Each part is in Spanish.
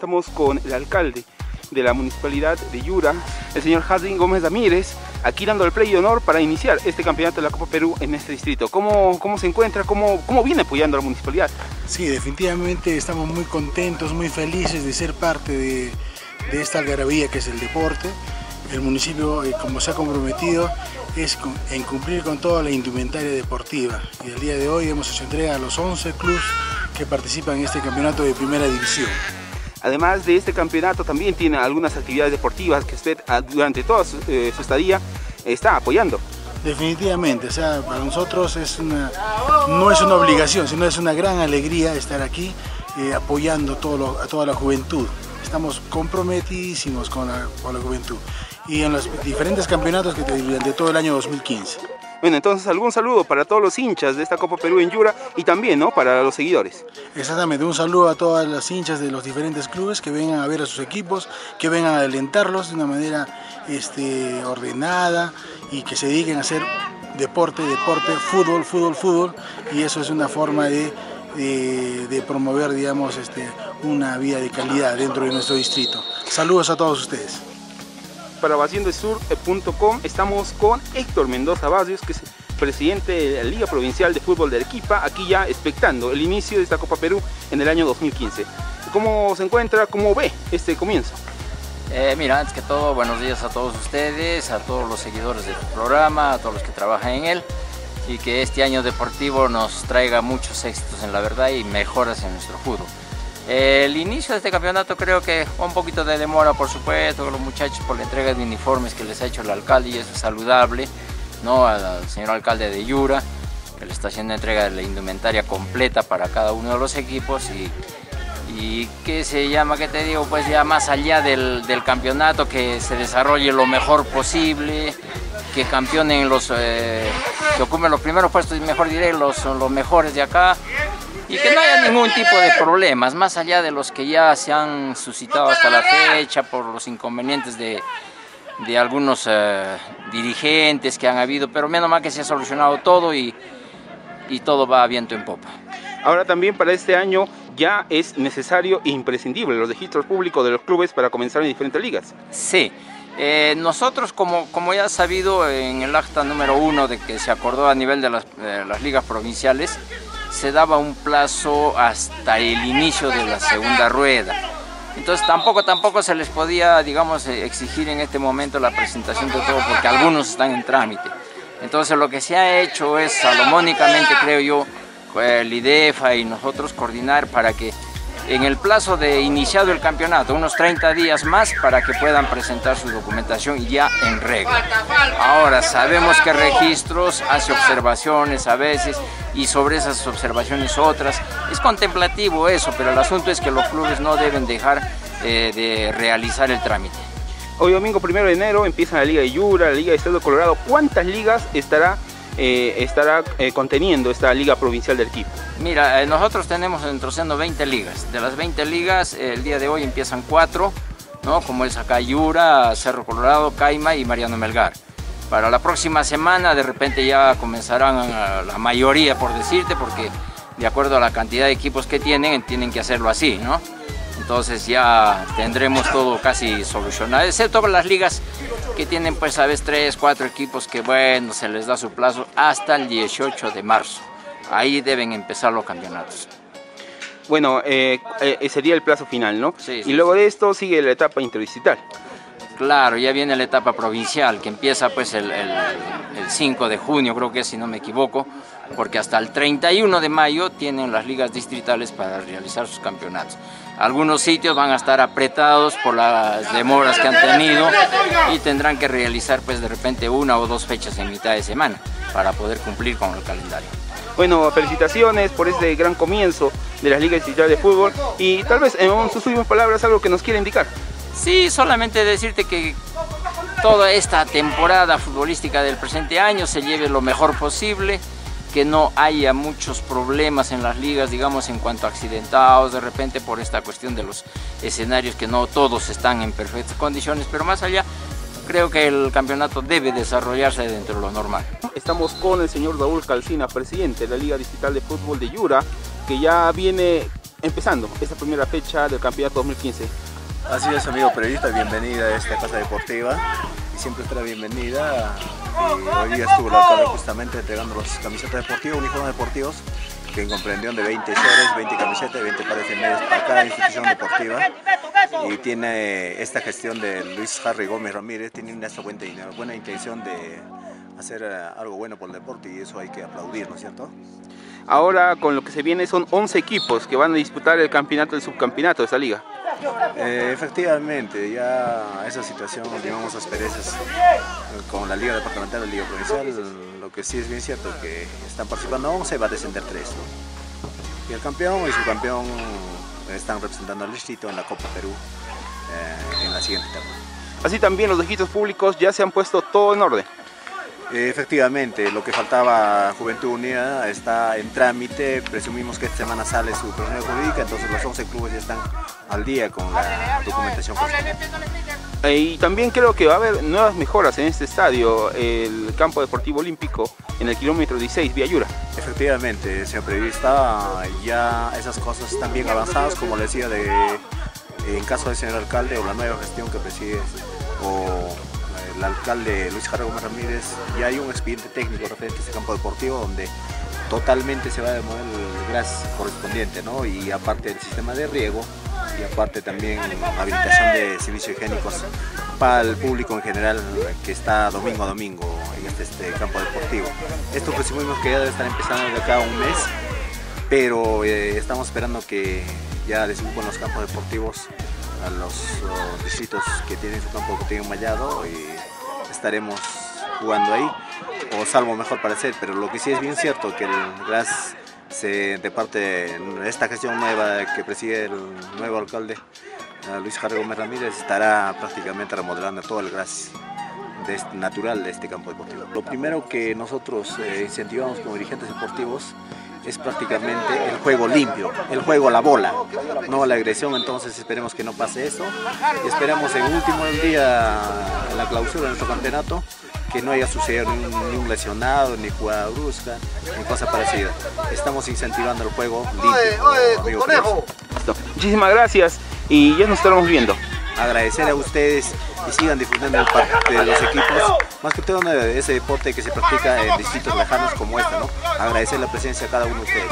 estamos con el alcalde de la municipalidad de Yura, el señor Jardín Gómez Ramírez, aquí dando el play de honor para iniciar este campeonato de la Copa Perú en este distrito. ¿Cómo, cómo se encuentra? ¿Cómo, ¿Cómo viene apoyando a la municipalidad? Sí, definitivamente estamos muy contentos, muy felices de ser parte de, esta algarabía que es el deporte. El municipio, eh, como se ha comprometido, es en cumplir con toda la indumentaria deportiva. Y el día de hoy hemos hecho entrega a los 11 clubes que participan en este campeonato de primera división. Además de este campeonato también tiene algunas actividades deportivas que usted ah, durante toda su, eh, su estadía está apoyando. Definitivamente, o sea, para nosotros es no es una obligación, sino es una gran alegría estar aquí eh, apoyando a toda la juventud. Estamos comprometidísimos con la, con la juventud y en los diferentes campeonatos que durante todo el año 2015. Bueno, entonces algún saludo para todos los hinchas de esta Copa Perú en Yura y también, ¿no? Para los seguidores. Exactamente, un saludo a todas las hinchas de los diferentes clubes que vengan a ver a sus equipos, que vengan a alentarlos de una manera este, ordenada y que se dediquen a hacer deporte, deporte, fútbol, fútbol, fútbol y eso es una forma de, de, promover, digamos, este, una vida de calidad dentro de nuestro distrito. Saludos a todos ustedes para vaciendosur.com estamos con Héctor Mendoza Barrios, que es presidente de la Liga Provincial de Fútbol de Arequipa, aquí ya expectando el inicio de esta Copa Perú en el año 2015. ¿Cómo se encuentra, cómo ve este comienzo? Eh, mira, antes que todo, buenos días a todos ustedes, a todos los seguidores del programa, a todos los que trabajan en él y que este año deportivo nos traiga muchos éxitos en la verdad y mejoras en nuestro fútbol. El inicio de este campeonato creo que un poquito de demora, por supuesto, los muchachos por la entrega de uniformes que les ha hecho el alcalde y eso es saludable, ¿no? Al señor alcalde de Yura, que le está haciendo entrega de la indumentaria completa para cada uno de los equipos y, y que se llama, que te digo, pues ya más allá del, campeonato, que se desarrolle lo mejor posible, que campeonen los, eh, que ocupen los primeros puestos mejor diré, los, los mejores de acá, y que no haya ningún tipo de problemas, más allá de los que ya se han suscitado hasta la fecha por los inconvenientes de, de algunos eh, dirigentes que han habido, pero menos mal que se ha solucionado todo y, y todo va a viento en popa. Ahora también para este año ya es necesario e imprescindible los registros públicos de los clubes para comenzar en diferentes ligas. Sí, eh, nosotros como, como ya sabido en el acta número uno de que se acordó a nivel de las, de las ligas provinciales, se daba un plazo hasta el inicio de la segunda rueda. Entonces tampoco, tampoco se les podía, digamos, eh, exigir en este momento la presentación de todo porque algunos están en trámite. Entonces lo que se ha hecho es salomónicamente, creo yo, el IDEFA y nosotros coordinar para que en el plazo de iniciado el campeonato, unos 30 días más para que puedan presentar su documentación ya en regla. Ahora, sabemos que registros hace observaciones a veces y sobre esas observaciones otras. Es contemplativo eso, pero el asunto es que los clubes no deben dejar eh, de realizar el trámite. Hoy domingo 1 de enero empieza la Liga de Yura, la Liga de Estado de Colorado. ¿Cuántas ligas estará eh, estará eh, conteniendo esta liga provincial del equipo? Mira, eh, nosotros tenemos en Troceno 20 ligas. De las 20 ligas, el día de hoy empiezan cuatro, ¿no? como es acá Yura, Cerro Colorado, Caima y Mariano Melgar. Para la próxima semana de repente ya comenzarán la mayoría, por decirte, porque de acuerdo a la cantidad de equipos que tienen, tienen que hacerlo así, ¿no? Entonces ya tendremos todo casi solucionado, excepto las ligas que tienen pues a veces tres, cuatro equipos que bueno, se les da su plazo hasta el 18 de marzo. Ahí deben empezar los campeonatos. Bueno, eh, eh, sería el plazo final, ¿no? Sí, y sí, luego de esto sigue la etapa interdistrital. Claro, ya viene la etapa provincial, que empieza pues el, el, el 5 de junio, creo que es, si no me equivoco, porque hasta el 31 de mayo tienen las ligas distritales para realizar sus campeonatos. Algunos sitios van a estar apretados por las demoras que han tenido y tendrán que realizar pues de repente una o dos fechas en mitad de semana para poder cumplir con el calendario. Bueno, felicitaciones por este gran comienzo de las ligas de fútbol y tal vez en sus últimas palabras algo que nos quiere indicar. Sí, solamente decirte que toda esta temporada futbolística del presente año se lleve lo mejor posible, que no haya muchos problemas en las ligas, digamos, en cuanto a accidentados, de repente por esta cuestión de los escenarios que no todos están en perfectas condiciones, pero más allá, creo que el campeonato debe desarrollarse dentro de lo normal. Estamos con el señor Raúl Calcina, presidente de la Liga Distrital de Fútbol de Yura, que ya viene empezando esta primera fecha del campeonato 2015. Así es, amigo periodista, bienvenida a esta casa deportiva y siempre estará bienvenida. Y hoy día estuvo la alcalde justamente entregando las camisetas deportivas, uniformes deportivos, que comprendió de 20 shorts, 20 camisetas y 20 pares de medias para cada institución deportiva. Y tiene esta gestión de Luis Harry Gómez Ramírez, tiene una buena, buena intención de hacer eh, algo bueno por el deporte y eso hay que aplaudir, ¿no es cierto? Ahora con lo que se viene son 11 equipos que van a disputar el campeonato, el subcampeonato de esta liga. Eh, efectivamente, ya esa situación, digamos, asperezas con la Liga Departamental la Liga Provincial, lo que sí es bien cierto que están participando 11, va a descender 3. Y el campeón y su campeón están representando al distrito en la Copa Perú eh, en la siguiente etapa. Así también los registros públicos ya se han puesto todo en orden. Efectivamente, lo que faltaba Juventud Unida está en trámite, presumimos que esta semana sale su persona jurídica, entonces los 11 clubes ya están al día con la documentación eh, Y también creo que va a haber nuevas mejoras en este estadio, el campo deportivo olímpico en el kilómetro 16, Vía Yura. Efectivamente, señor periodista, ya esas cosas están bien avanzadas, como le decía, de, en caso del señor alcalde o la nueva gestión que preside o el alcalde Luis Gómez Ramírez, ya hay un expediente técnico referente a este campo deportivo donde totalmente se va a demoler el gas correspondiente, ¿no? Y aparte del sistema de riego y aparte también habilitación de servicios higiénicos para el público en general que está domingo a domingo en este, este campo deportivo. Esto presumimos que ya debe estar empezando de acá un mes, pero eh, estamos esperando que ya desocupen los campos deportivos a los, distritos que tienen su campo deportivo mallado y estaremos jugando ahí, o salvo mejor parecer, pero lo que sí es bien cierto que el GRAS se, de parte de esta gestión nueva que preside el nuevo alcalde Luis Jarre Gómez Ramírez estará prácticamente remodelando todo el GRAS natural de este campo deportivo. Lo primero que nosotros eh, incentivamos como dirigentes deportivos es prácticamente el juego limpio, el juego a la bola, no la agresión, entonces esperemos que no pase eso esperamos en último día en la clausura de nuestro campeonato que no haya sucedido ni un, lesionado, ni jugada brusca, ni cosa parecida. Estamos incentivando el juego limpio. Muchísimas gracias y ya nos estaremos viendo. Agradecer a ustedes y sigan difundiendo el parte de los equipos, más que todo ese deporte que se practica en distritos lejanos como este, ¿no? Agradecer la presencia de cada uno de ustedes.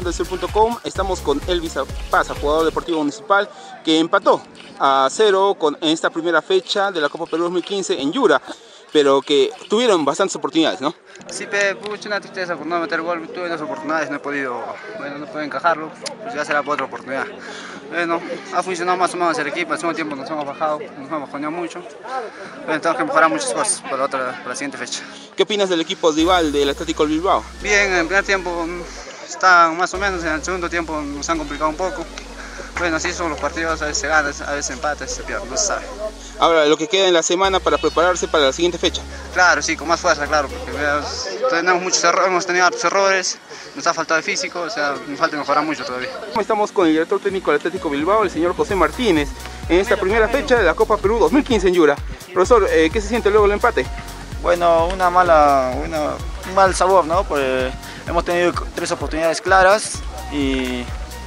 Para vaciendelsur.com estamos con Elvis Paza, jugador deportivo municipal que empató a cero con, en esta primera fecha de la Copa Perú 2015 en Yura pero que tuvieron bastantes oportunidades, ¿no? Sí, pero pucha, una tristeza por no meter gol, tuve dos oportunidades, no he podido, bueno, no puedo encajarlo, pues ya será otra oportunidad. Bueno, ha funcionado más o menos el equipo, al mismo tiempo nos hemos bajado, nos hemos bajoneado mucho. Bueno, tenemos que mejorar muchas cosas para, otra, para la siguiente fecha. ¿Qué opinas del equipo rival del Atlético Bilbao? Bien, en primer tiempo están más o menos, en el segundo tiempo nos han complicado un poco. Bueno, así son los partidos, a veces se gana, a veces empata, a veces se pierde, no se sabe. Ahora, lo que queda en la semana para prepararse para la siguiente fecha. Claro, sí, con más fuerza, claro, porque tenemos muchos errores, hemos tenido otros errores, nos ha faltado de físico, o sea, nos falta mejorar mucho todavía. Estamos con el director técnico del Atlético Bilbao, el señor José Martínez, en esta primera fecha de la Copa Perú 2015 en Yura. Profesor, eh, ¿qué se siente luego el empate? Bueno, una mala, un mal sabor, ¿no? Pues hemos tenido tres oportunidades claras y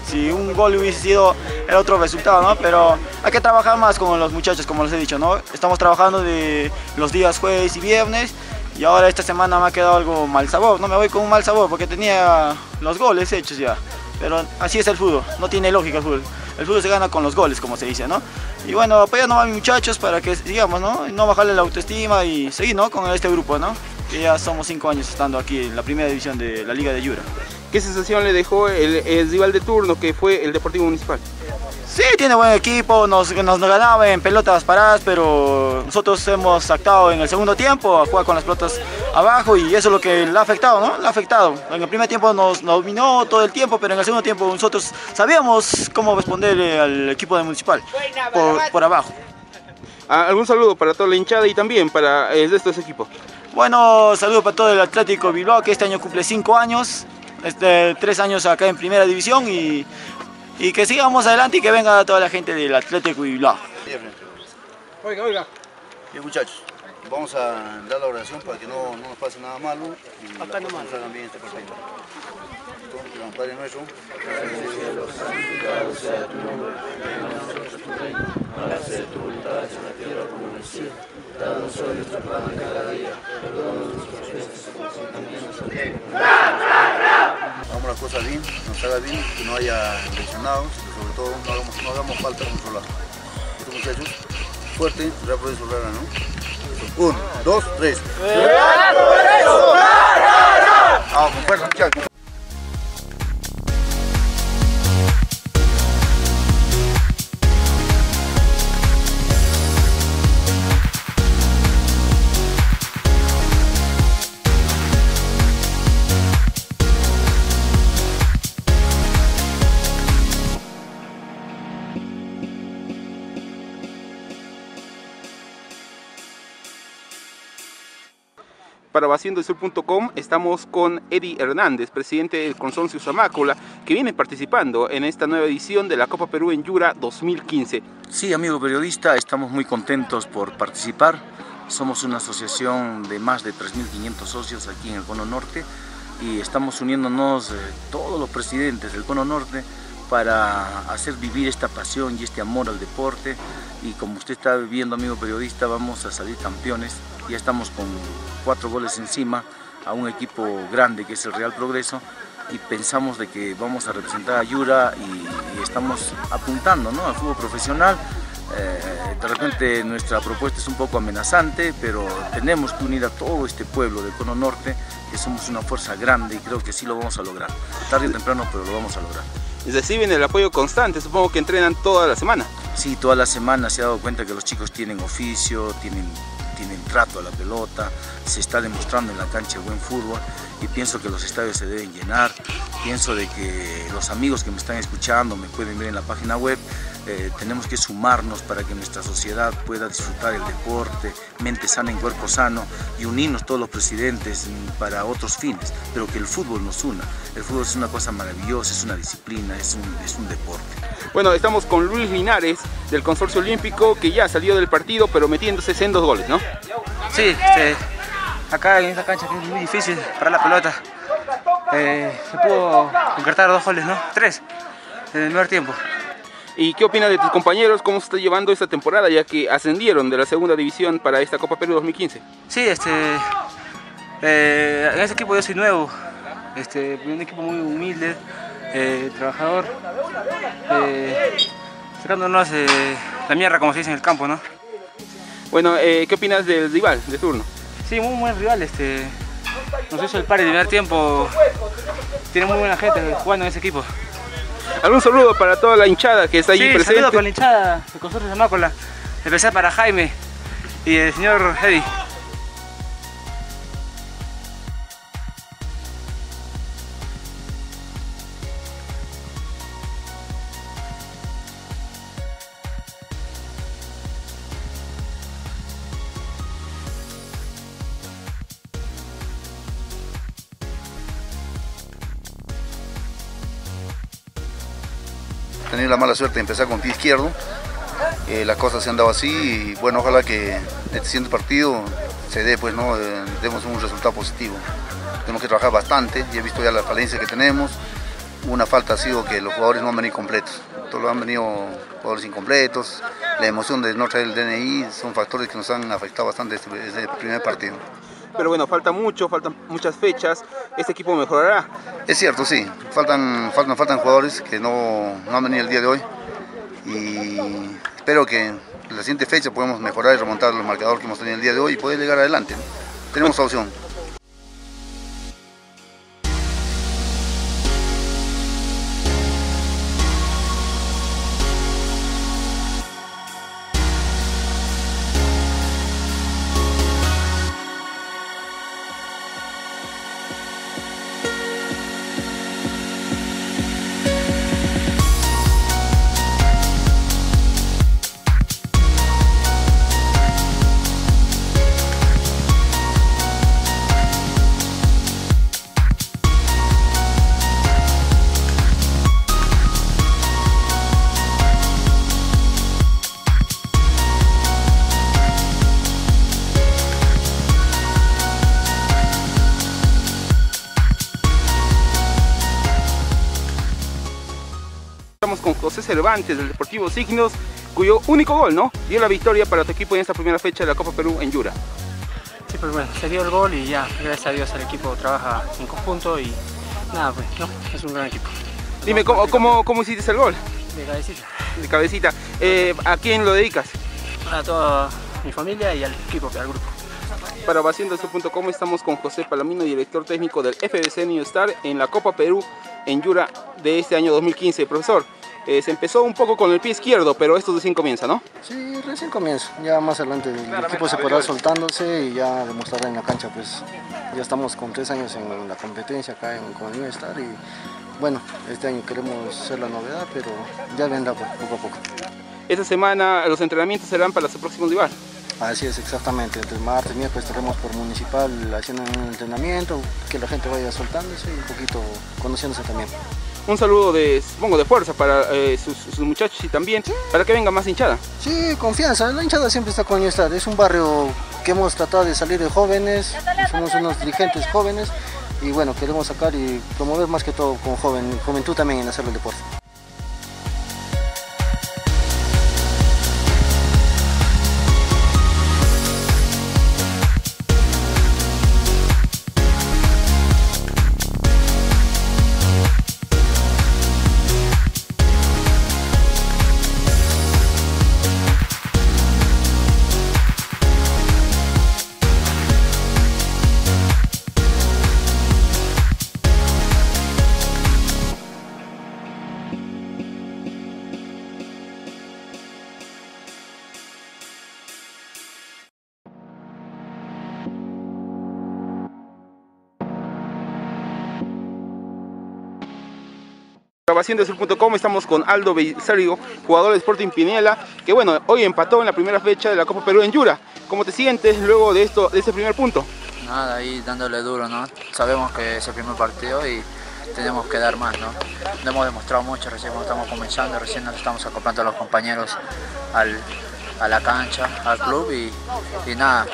si un gol hubiese sido el otro resultado, ¿no? Pero hay que trabajar más con los muchachos, como les he dicho, ¿no? Estamos trabajando de los días jueves y viernes y ahora esta semana me ha quedado algo mal sabor, no me voy con un mal sabor porque tenía los goles hechos ya. Pero así es el fútbol, no tiene lógica el fútbol. El fútbol se gana con los goles, como se dice, ¿no? Y bueno, apoyando a mis muchachos para que, digamos, ¿no? No bajarle la autoestima y seguir, ¿no? Con este grupo, ¿no? Que ya somos cinco años estando aquí en la primera división de la Liga de Yura. ¿Qué sensación le dejó el, rival de turno que fue el Deportivo Municipal? Sí, tiene buen equipo, nos, nos ganaba en pelotas paradas, pero nosotros hemos actado en el segundo tiempo a jugar con las pelotas abajo y eso es lo que le ha afectado, ¿no? Le ha afectado. En el primer tiempo nos, dominó todo el tiempo, pero en el segundo tiempo nosotros sabíamos cómo responderle al equipo de Municipal por, por abajo. Ah, ¿Algún saludo para toda la hinchada y también para el resto de este equipo? Bueno, saludo para todo el Atlético Bilbao que este año cumple 5 años, este, 3 años acá en primera división y, y que sigamos adelante y que venga toda la gente del Atlético Bilbao. Oiga, oiga. Bien muchachos, vamos a dar la oración para que no, no nos pase nada malo y Acá no salgan bien este partido. Entonces, Padre nuestro, sea tu nombre, hágase tu voluntad en la tierra como en el cielo. Danos hoy nuestro pan de cada día, perdona también nosotros. Hagamos las cosas bien, nos haga bien, que no haya lesionados que sobre todo no hagamos, no hagamos falta con solo. Estos muchachos, fuerte, rápido y sobrana, ¿no? Uno, dos, tres. Vamos, con fuerza, muchachos. Para vaciendosur.com estamos con Eddie Hernández, presidente del consorcio Zamácola, que viene participando en esta nueva edición de la Copa Perú en Yura 2015. Sí, amigo periodista, estamos muy contentos por participar. Somos una asociación de más de 3.500 socios aquí en el Cono Norte y estamos uniéndonos eh, todos los presidentes del Cono Norte para hacer vivir esta pasión y este amor al deporte y como usted está viendo amigo periodista vamos a salir campeones ya estamos con cuatro goles encima a un equipo grande que es el Real Progreso y pensamos de que vamos a representar a Yura y, estamos apuntando ¿no? al fútbol profesional eh, de repente nuestra propuesta es un poco amenazante, pero tenemos que unir a todo este pueblo del Cono Norte, que somos una fuerza grande y creo que sí lo vamos a lograr. Tarde o temprano, pero lo vamos a lograr. Y reciben el apoyo constante, supongo que entrenan toda la semana. Sí, toda la semana se ha dado cuenta que los chicos tienen oficio, tienen, tienen trato a la pelota, se está demostrando en la cancha buen fútbol y pienso que los estadios se deben llenar. Pienso de que los amigos que me están escuchando me pueden ver en la página web, eh, tenemos que sumarnos para que nuestra sociedad pueda disfrutar el deporte, mente sana en cuerpo sano y unirnos todos los presidentes para otros fines, pero que el fútbol nos una. El fútbol es una cosa maravillosa, es una disciplina, es un, es un deporte. Bueno, estamos con Luis Linares del Consorcio Olímpico que ya salió del partido pero metiéndose en dos goles, ¿no? Sí, este, acá en esta cancha que es muy difícil para la pelota. Eh, se pudo concretar dos goles, ¿no? Tres, en el primer tiempo. ¿Y qué opinas de tus compañeros? ¿Cómo se está llevando esta temporada ya que ascendieron de la segunda división para esta Copa Perú 2015? Sí, este, eh, en este equipo yo soy nuevo, este, un equipo muy humilde, eh, trabajador, eh, sacándonos eh, la mierda como se dice en el campo, ¿no? Bueno, eh, ¿qué opinas del rival de turno? Sí, muy buen rival, este, nos hizo el par de primer tiempo, tiene muy buena gente jugando en ese equipo. ¿Algún saludo para toda la hinchada que está allí sí, presente? saludo con la hinchada de Consorcio Zamácola, especial para Jaime y el señor Eddie. Tenía la mala suerte de empezar con pie izquierdo. Eh, las cosas se han dado así y bueno, ojalá que este siguiente partido se dé, pues, ¿no? Eh, demos un resultado positivo. Tenemos que trabajar bastante, ya he visto ya las falencias que tenemos. Una falta ha sido que los jugadores no han venido completos. Todos han venido jugadores incompletos. La emoción de no traer el DNI son factores que nos han afectado bastante este, este primer partido. Pero bueno, falta mucho, faltan muchas fechas. ¿Este equipo mejorará? Es cierto, sí. Faltan, faltan, faltan jugadores que no, no han venido el día de hoy. Y espero que en la siguiente fecha podamos mejorar y remontar los marcadores que hemos tenido el día de hoy y poder llegar adelante. Tenemos opción. Cervantes del Deportivo Signos, cuyo único gol, ¿no? Dio la victoria para tu equipo en esta primera fecha de la Copa Perú en Yura. Sí, pues bueno, se dio el gol y ya, gracias a Dios el equipo trabaja en conjunto y nada, pues no, es un gran equipo. Dime, ¿cómo, cómo, cómo hiciste el gol? De cabecita. De cabecita. Eh, ¿A quién lo dedicas? A toda mi familia y al equipo, al grupo. Para vaciendosu.com estamos con José Palomino, director técnico del FBC New Star en la Copa Perú en Yura de este año 2015. Profesor, eh, se empezó un poco con el pie izquierdo, pero esto recién comienza, ¿no? Sí, recién comienza. Ya más adelante el equipo se podrá soltándose y ya demostrará en la cancha. Pues ya estamos con tres años en la competencia acá en, Star y bueno, este año queremos ser la novedad, pero ya vendrá poco a poco. Esta semana los entrenamientos serán para los próximos rivales. Así es, exactamente. Entre martes y miércoles estaremos por municipal haciendo un entrenamiento, que la gente vaya soltándose y un poquito conociéndose también. Un saludo de, supongo, de fuerza para eh, sus, muchachos y también para que venga más hinchada. Sí, confianza. La hinchada siempre está con esta. Es un barrio que hemos tratado de salir de jóvenes, somos unos dirigentes jóvenes y bueno, queremos sacar y promover más que todo con joven, juventud también en hacer el deporte. Estamos con Aldo Belisario, jugador de Sporting Piniela, que bueno, hoy empató en la primera fecha de la Copa Perú en Yura. ¿Cómo te sientes luego de esto, de ese primer punto? Nada, ahí dándole duro, ¿no? Sabemos que es el primer partido y tenemos que dar más, ¿no? No hemos demostrado mucho, recién estamos comenzando, recién nos estamos acoplando a los compañeros a la cancha, al club y, y nada,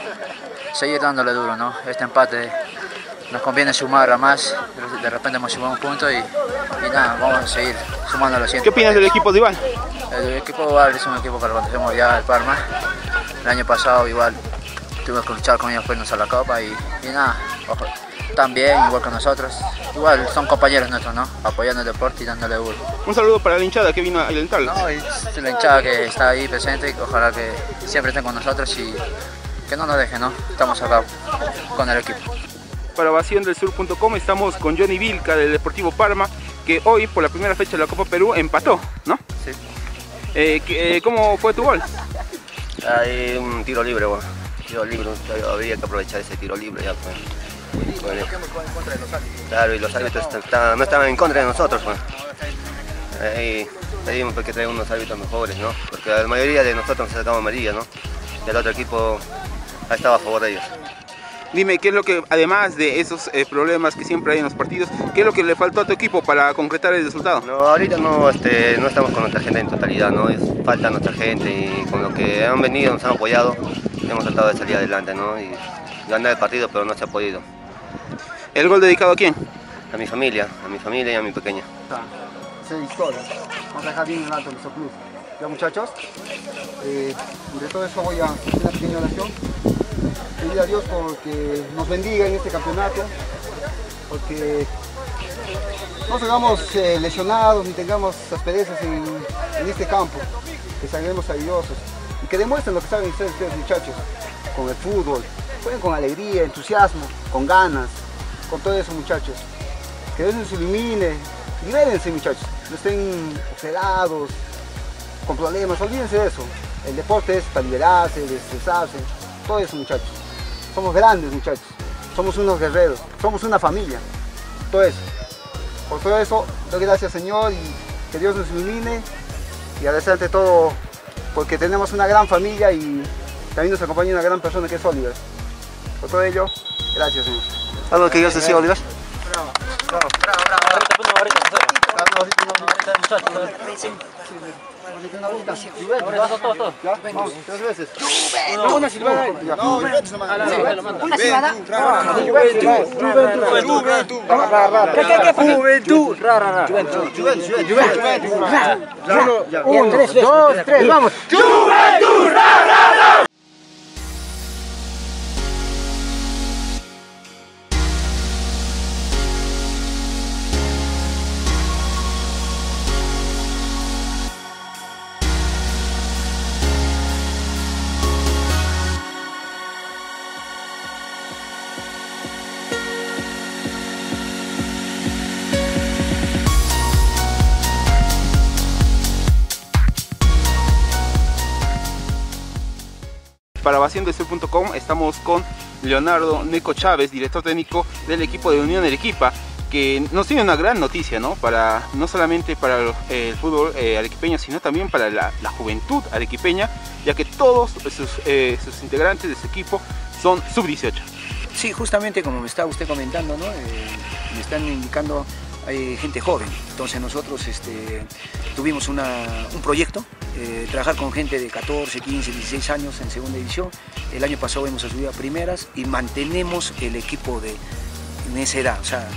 seguir dándole duro, ¿no? Este empate nos conviene sumar a más, de repente hemos sumado un punto y, nada, vamos a seguir sumando los ¿Qué opinas del equipo de Iván? El equipo de Iván es un equipo que lo conocemos ya, el Parma. El año pasado igual tuvimos que luchar con ellos para a la Copa y, nada, también igual que nosotros. Igual son compañeros nuestros, ¿no? Apoyando el deporte y dándole duro. Un saludo para la hinchada que vino a alentarlo. No, y la hinchada que está ahí presente y ojalá que siempre estén con nosotros y que no nos dejen, ¿no? Estamos acá con el equipo para vaciondelsur.com estamos con Johnny Vilca del Deportivo Parma, que hoy por la primera fecha de la Copa Perú empató, ¿no? Sí. Eh, eh, ¿Cómo fue tu gol? Hay un tiro libre, bueno. Tiro libre, había que aprovechar ese tiro libre ya. Pues. Bueno. Claro, y los árbitros no estaban en contra de nosotros. Pues. Ahí pedimos que traigan unos árbitros mejores, ¿no? Porque la mayoría de nosotros nos sacamos amarilla, ¿no? Y el otro equipo ha estado a favor de ellos. Dime, ¿qué es lo que, además de esos eh, problemas que siempre hay en los partidos, qué es lo que le faltó a tu equipo para concretar el resultado? No, ahorita no, este, no estamos con nuestra gente en totalidad, ¿no? Es, falta nuestra gente y con lo que han venido, nos han apoyado, hemos tratado de salir adelante, ¿no? Y ganar el partido, pero no se ha podido. ¿El gol dedicado a quién? A mi familia, a mi familia y a mi pequeña. Es historia, vamos a dejar bien en alto nuestro club. Ya muchachos, eh, de todo eso voy a hacer una pequeña oración pedir a Dios porque nos bendiga en este campeonato, porque no tengamos eh, lesionados ni tengamos asperezas en, este campo, que salgamos airosos y que demuestren lo que saben ustedes, muchachos, con el fútbol, jueguen con alegría, entusiasmo, con ganas, con todo eso muchachos. Que Dios nos ilumine, libérense muchachos, no estén obsedados, con problemas, olvídense de eso. El deporte es para liberarse, desestresarse, todo eso muchachos. Somos grandes muchachos, somos unos guerreros, somos una familia. Todo eso. Por todo eso, doy gracias Señor y que Dios nos ilumine y agradecer ante todo porque tenemos una gran familia y también nos acompaña una gran persona que es Oliver. Por todo ello, gracias Señor. ¿Algo que Dios decía Oliver? Bravo, bravo, bravo. bravo. Tres veces. No, una silbada. No. Una silbada. Juventud. Juventud. Juventud. Juventud. Tres, vamos. Juventud. Para vaciendosur.com estamos con Leonardo Neco Chávez, director técnico del equipo de Unión Arequipa, que nos tiene una gran noticia, ¿no? Para, no solamente para el, fútbol eh, arequipeño, sino también para la, la, juventud arequipeña, ya que todos sus, eh, integrantes de su equipo son sub-18. Sí, justamente como me está usted comentando, ¿no? Eh, me están indicando hay gente joven. Entonces nosotros este, tuvimos un proyecto, eh, trabajar con gente de 14, 15, 16 años en segunda división. El año pasado hemos subido a primeras y mantenemos el equipo de, en esa edad. O sea,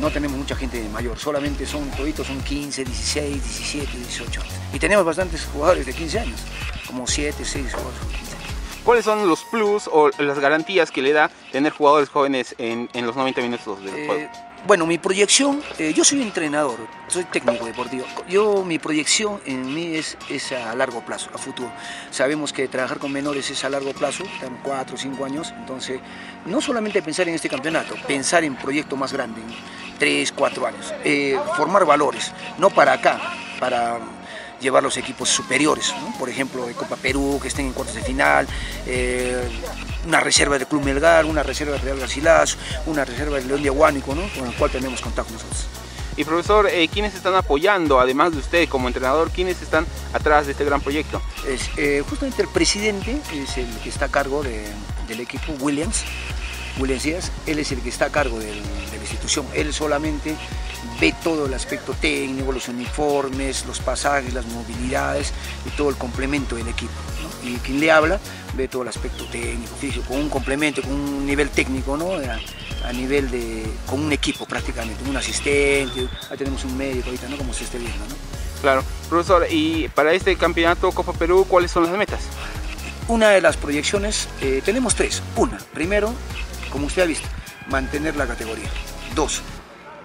no tenemos mucha gente mayor, solamente son toditos son 15, 16, 17, 18 años. Y tenemos bastantes jugadores de 15 años, como 7, 6 jugadores de 15 años. ¿Cuáles son los plus o las garantías que le da tener jugadores jóvenes en, en los 90 minutos del Eh, juego? Bueno, mi proyección, eh, yo soy entrenador, soy técnico deportivo. Yo, mi proyección en mí es, es a largo plazo, a futuro. Sabemos que trabajar con menores es a largo plazo, están 4 o 5 años, entonces no solamente pensar en este campeonato, pensar en proyecto más grande, en 3, 4 años. Eh, formar valores, no para acá, para llevar los equipos superiores, por ejemplo, Copa Perú, que estén en cuartos de final, eh, una reserva del Club Melgar, una reserva del Real Garcilaso, una reserva del León de Aguánico, ¿no? con el cual tenemos contacto nosotros. Y profesor, eh, ¿quiénes están apoyando, además de usted como entrenador, quiénes están atrás de este gran proyecto? Es, eh, justamente el presidente es el que está a cargo de, del equipo Williams, Williams Díaz, él es el que está a cargo del, de la institución, él solamente ve todo el aspecto técnico, los uniformes, los pasajes, las movilidades y todo el complemento del equipo. ¿no? Y quien le habla ve todo el aspecto técnico, físico, con un complemento, con un nivel técnico, ¿no? a, a nivel de, con un equipo prácticamente, un asistente, ahí tenemos un médico ahorita, ¿no? como se esté viendo. ¿no? Claro, profesor, y para este campeonato Copa Perú, ¿cuáles son las metas? Una de las proyecciones, eh, tenemos tres. Una, primero, como usted ha visto, mantener la categoría. Dos,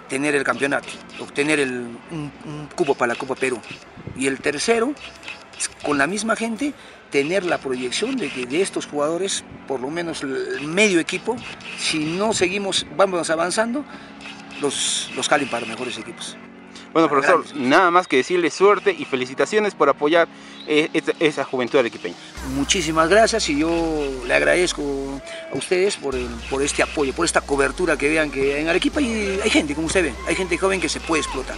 tener el campeonato, obtener el, un, un cupo para la Copa Perú. Y el tercero, con la misma gente, tener la proyección de que de estos jugadores, por lo menos el medio equipo, si no seguimos, vamos avanzando, los, los calen para mejores equipos. Bueno, profesor, nada más que decirle suerte y felicitaciones por apoyar eh, esa, esa juventud arequipeña. Muchísimas gracias y yo le agradezco a ustedes por, el, por este apoyo, por esta cobertura que vean que en Arequipa hay, hay gente, como usted ve, hay gente joven que se puede explotar.